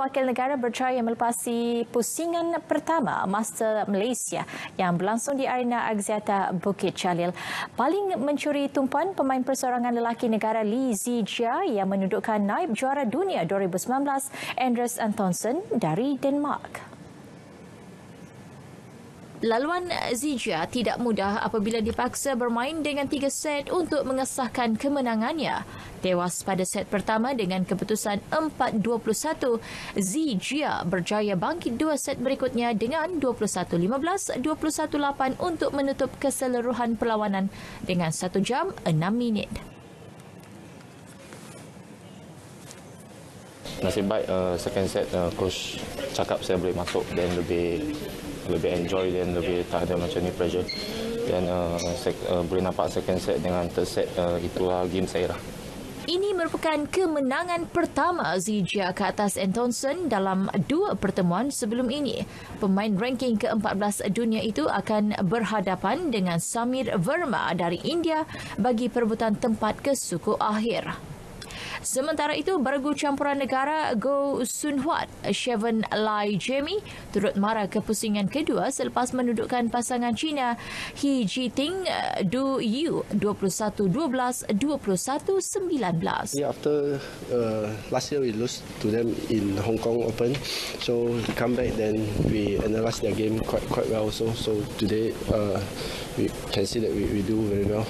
Wakil negara berjaya melepasi pusingan pertama Master Malaysia yang berlangsung di Arena Axiata Bukit Jalil. Paling mencuri tumpuan pemain perseorangan lelaki negara Lee Zijia yang menundukkan naib juara dunia 2019 Anders Antonsen dari Denmark. Laluan Zijia tidak mudah apabila dipaksa bermain dengan tiga set untuk mengesahkan kemenangannya. Tewas pada set pertama dengan keputusan 4-21, Zijia berjaya bangkit dua set berikutnya dengan 21-15, 21-8 untuk menutup keseluruhan perlawanan dengan satu jam 6 minit. Nasib baik uh, second set uh, coach cakap saya boleh masuk dan lebih lebih enjoy dan lebih tak ada macam ni pressure dan uh, sek, uh, boleh nampak second set dengan third set uh, itulah game saya lah. Ini merupakan kemenangan pertama Zijia ke atas Antonsen dalam dua pertemuan sebelum ini. Pemain ranking ke-14 dunia itu akan berhadapan dengan Samir Verma dari India bagi perebutan tempat ke suku akhir. Sementara itu, bergu campuran negara Go Sun Huat, Shevan Lai Jamie turut marah kepusingan kedua selepas mendudukkan pasangan China He Jiting eh, Du Yu 21-12, 21-19. Yeah, after uh, last year we lose to them in Hong Kong Open, so we come back then we analyze their game quite quite well also. So today uh, we can see that we, we do very well.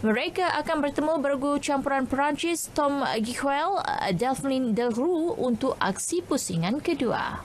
Mereka akan bertemu bergu campuran Perancis Tom Guihuel, Delphine Delroux untuk aksi pusingan kedua.